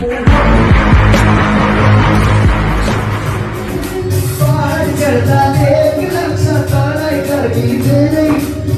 दौरान करता देख लक्ष्य तारा कर भी दे रही